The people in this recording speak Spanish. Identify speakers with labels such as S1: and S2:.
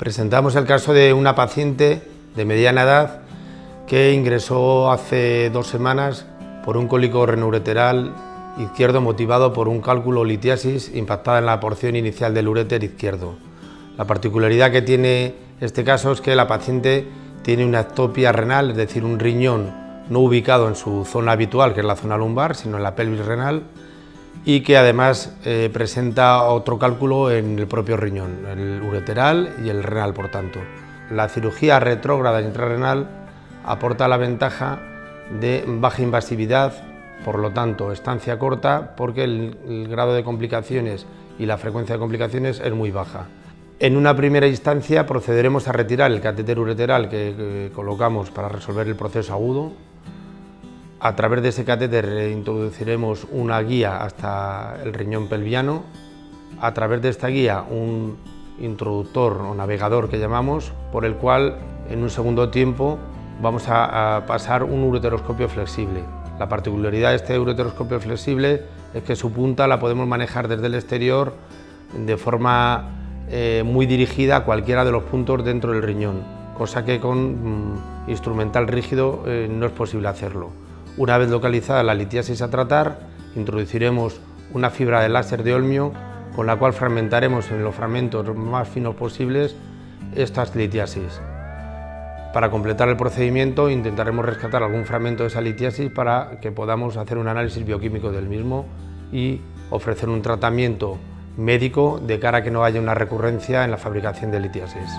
S1: Presentamos el caso de una paciente de mediana edad que ingresó hace dos semanas por un cólico renoureteral izquierdo motivado por un cálculo litiasis impactada en la porción inicial del uréter izquierdo. La particularidad que tiene este caso es que la paciente tiene una ectopia renal, es decir, un riñón no ubicado en su zona habitual, que es la zona lumbar, sino en la pelvis renal, y que además eh, presenta otro cálculo en el propio riñón, el ureteral y el renal, por tanto. La cirugía retrógrada intrarrenal aporta la ventaja de baja invasividad, por lo tanto, estancia corta, porque el, grado de complicaciones y la frecuencia de complicaciones es muy baja. En una primera instancia procederemos a retirar el catéter ureteral que colocamos para resolver el proceso agudo, a través de ese catéter introduciremos una guía hasta el riñón pelviano. A través de esta guía un introductor o navegador que llamamos, por el cual en un segundo tiempo vamos a, pasar un ureteroscopio flexible. La particularidad de este ureteroscopio flexible es que su punta la podemos manejar desde el exterior de forma eh, muy dirigida a cualquiera de los puntos dentro del riñón, cosa que con mm, instrumental rígido eh, no es posible hacerlo. Una vez localizada la litiasis a tratar, introduciremos una fibra de láser de olmio con la cual fragmentaremos en los fragmentos más finos posibles estas litiasis. Para completar el procedimiento intentaremos rescatar algún fragmento de esa litiasis para que podamos hacer un análisis bioquímico del mismo y ofrecer un tratamiento médico de cara a que no haya una recurrencia en la fabricación de litiasis.